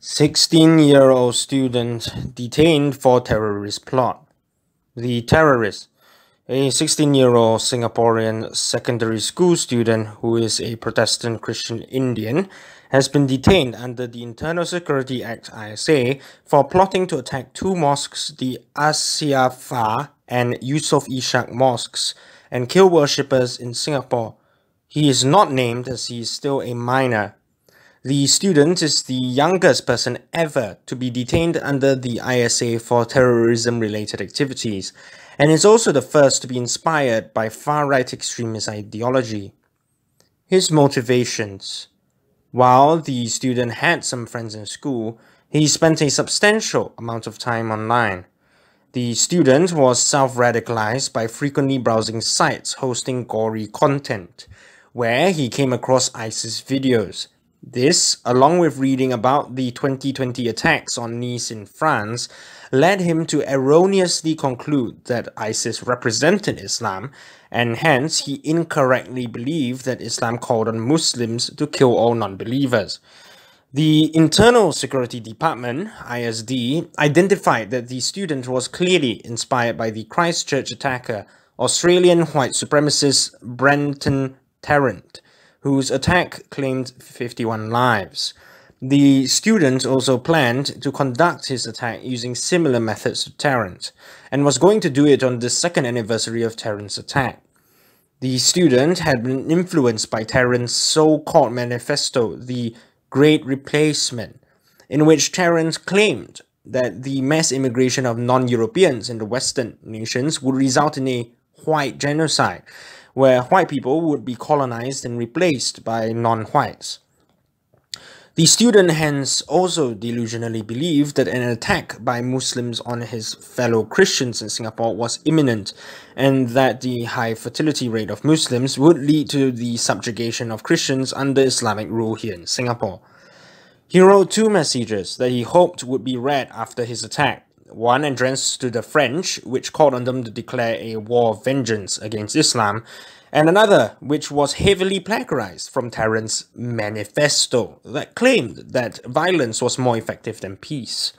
16-year-old student detained for terrorist plot. The terrorist, a 16-year-old Singaporean secondary school student who is a Protestant Christian Indian, has been detained under the Internal Security Act ISA for plotting to attack two mosques, the Assyafaah and Yusof Ishak mosques, and kill worshippers in Singapore. He is not named as he is still a minor the student is the youngest person ever to be detained under the ISA for terrorism-related activities, and is also the first to be inspired by far-right extremist ideology. His motivations While the student had some friends in school, he spent a substantial amount of time online. The student was self-radicalized by frequently browsing sites hosting gory content, where he came across ISIS videos, this, along with reading about the 2020 attacks on Nice in France, led him to erroneously conclude that ISIS represented Islam, and hence he incorrectly believed that Islam called on Muslims to kill all non-believers. The Internal Security Department, ISD, identified that the student was clearly inspired by the Christchurch attacker, Australian white supremacist Brenton Tarrant, whose attack claimed 51 lives. The student also planned to conduct his attack using similar methods to Tarrant, and was going to do it on the second anniversary of Tarrant's attack. The student had been influenced by Tarrant's so-called manifesto, The Great Replacement, in which Tarrant claimed that the mass immigration of non-Europeans in the Western nations would result in a white genocide, where white people would be colonized and replaced by non-whites. The student hence also delusionally believed that an attack by Muslims on his fellow Christians in Singapore was imminent and that the high fertility rate of Muslims would lead to the subjugation of Christians under Islamic rule here in Singapore. He wrote two messages that he hoped would be read after his attack, one addressed to the French, which called on them to declare a war of vengeance against Islam, and another which was heavily plagiarized from Tarrant's manifesto that claimed that violence was more effective than peace.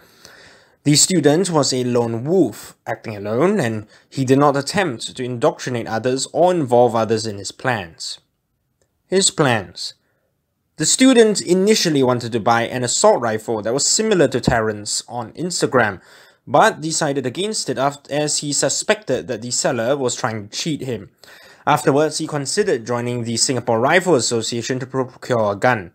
The student was a lone wolf, acting alone, and he did not attempt to indoctrinate others or involve others in his plans. His plans. The student initially wanted to buy an assault rifle that was similar to Tarrant's on Instagram, but decided against it as he suspected that the seller was trying to cheat him. Afterwards, he considered joining the Singapore Rifle Association to procure a gun.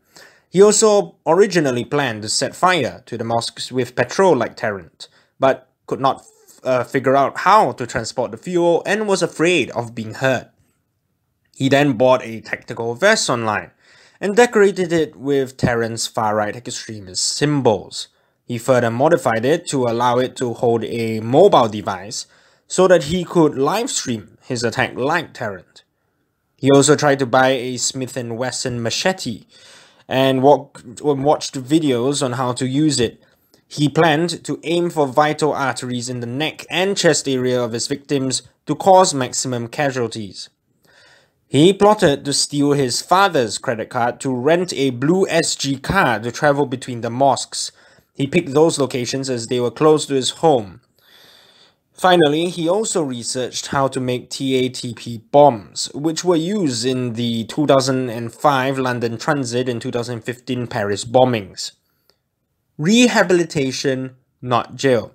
He also originally planned to set fire to the mosques with petrol like Tarrant, but could not uh, figure out how to transport the fuel and was afraid of being hurt. He then bought a tactical vest online and decorated it with Tarrant's far-right extremist symbols. He further modified it to allow it to hold a mobile device so that he could livestream his attack like Tarrant. He also tried to buy a Smith & Wesson machete and watched videos on how to use it. He planned to aim for vital arteries in the neck and chest area of his victims to cause maximum casualties. He plotted to steal his father's credit card to rent a BlueSG car to travel between the mosques he picked those locations as they were close to his home. Finally, he also researched how to make TATP bombs, which were used in the 2005 London Transit and 2015 Paris bombings. Rehabilitation, not jail.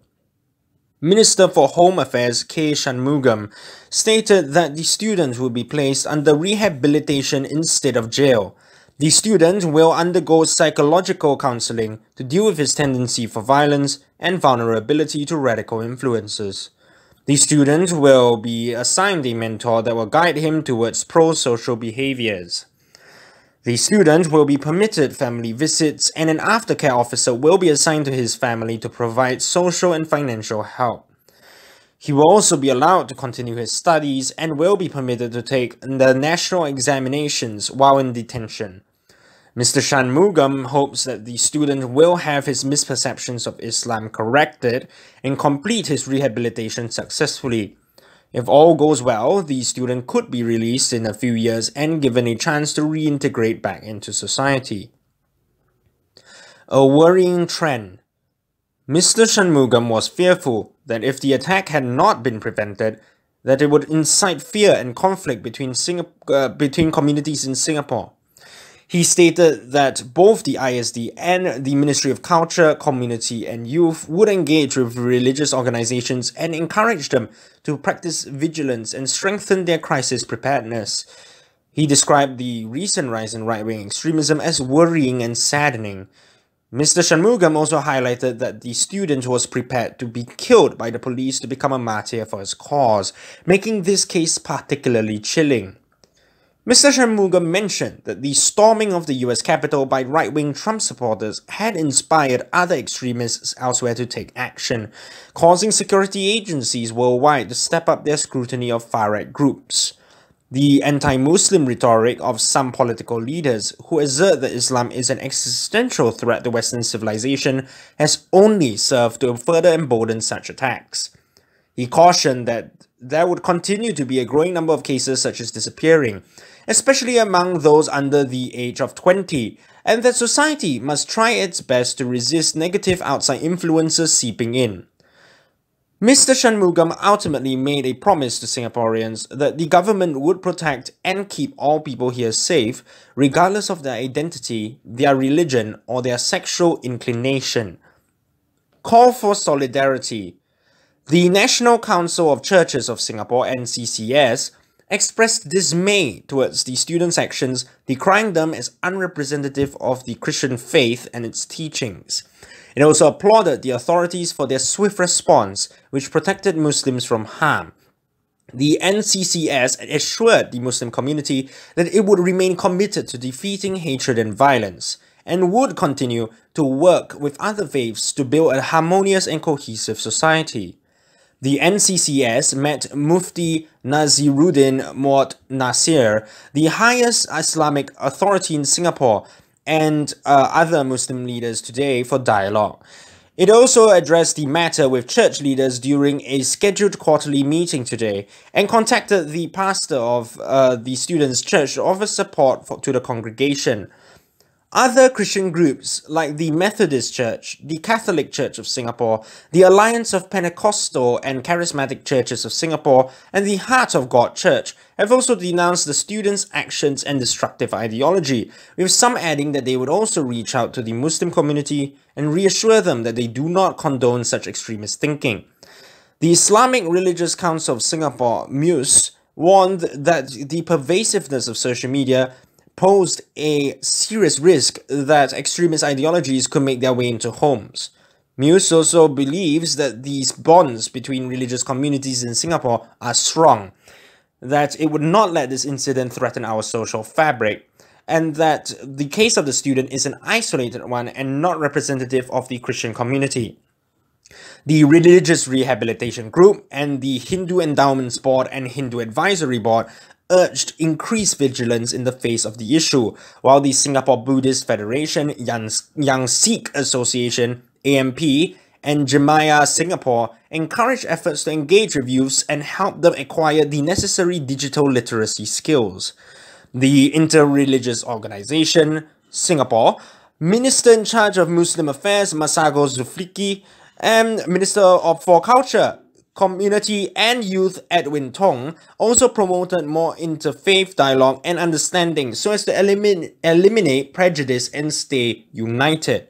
Minister for Home Affairs K. Shanmugam stated that the students will be placed under rehabilitation instead of jail, the student will undergo psychological counseling to deal with his tendency for violence and vulnerability to radical influences. The student will be assigned a mentor that will guide him towards pro-social behaviors. The student will be permitted family visits and an aftercare officer will be assigned to his family to provide social and financial help. He will also be allowed to continue his studies and will be permitted to take the national examinations while in detention. Mr. Shanmugam hopes that the student will have his misperceptions of Islam corrected and complete his rehabilitation successfully. If all goes well, the student could be released in a few years and given a chance to reintegrate back into society. a worrying trend. Mr. Shanmugam was fearful that if the attack had not been prevented, that it would incite fear and conflict between, uh, between communities in Singapore. He stated that both the ISD and the Ministry of Culture, Community and Youth would engage with religious organizations and encourage them to practice vigilance and strengthen their crisis preparedness. He described the recent rise in right-wing extremism as worrying and saddening. Mr. Shanmugam also highlighted that the student was prepared to be killed by the police to become a martyr for his cause, making this case particularly chilling. Mr. Shanmugam mentioned that the storming of the US Capitol by right-wing Trump supporters had inspired other extremists elsewhere to take action, causing security agencies worldwide to step up their scrutiny of far-right groups. The anti-Muslim rhetoric of some political leaders who assert that Islam is an existential threat to Western civilization has only served to further embolden such attacks. He cautioned that there would continue to be a growing number of cases such as disappearing, especially among those under the age of 20, and that society must try its best to resist negative outside influences seeping in. Mr. Shanmugam ultimately made a promise to Singaporeans that the government would protect and keep all people here safe, regardless of their identity, their religion, or their sexual inclination. Call for solidarity. The National Council of Churches of Singapore, NCCS, expressed dismay towards the students' actions, decrying them as unrepresentative of the Christian faith and its teachings. It also applauded the authorities for their swift response, which protected Muslims from harm. The NCCS assured the Muslim community that it would remain committed to defeating hatred and violence, and would continue to work with other faiths to build a harmonious and cohesive society. The NCCS met Mufti Naziruddin Mohd Nasir, the highest Islamic authority in Singapore, and uh, other Muslim leaders today for dialogue. It also addressed the matter with church leaders during a scheduled quarterly meeting today and contacted the pastor of uh, the students' church to offer support for, to the congregation. Other Christian groups like the Methodist Church, the Catholic Church of Singapore, the Alliance of Pentecostal and Charismatic Churches of Singapore, and the Heart of God Church have also denounced the students' actions and destructive ideology, with some adding that they would also reach out to the Muslim community and reassure them that they do not condone such extremist thinking. The Islamic Religious Council of Singapore, MUIS, warned that the pervasiveness of social media posed a serious risk that extremist ideologies could make their way into homes. MUIS also believes that these bonds between religious communities in Singapore are strong, that it would not let this incident threaten our social fabric, and that the case of the student is an isolated one and not representative of the Christian community. The Religious Rehabilitation Group and the Hindu Endowments Board and Hindu Advisory Board urged increased vigilance in the face of the issue, while the Singapore Buddhist Federation, Yang, Young Sikh Association, AMP, and Jamiyah Singapore encourage efforts to engage with youths and help them acquire the necessary digital literacy skills. The Interreligious Organization, Singapore, Minister in charge of Muslim Affairs Masagos Zulkifli, and Minister of for Culture Community and Youth Edwin Tong also promoted more interfaith dialogue and understanding so as to eliminate, eliminate prejudice and stay united.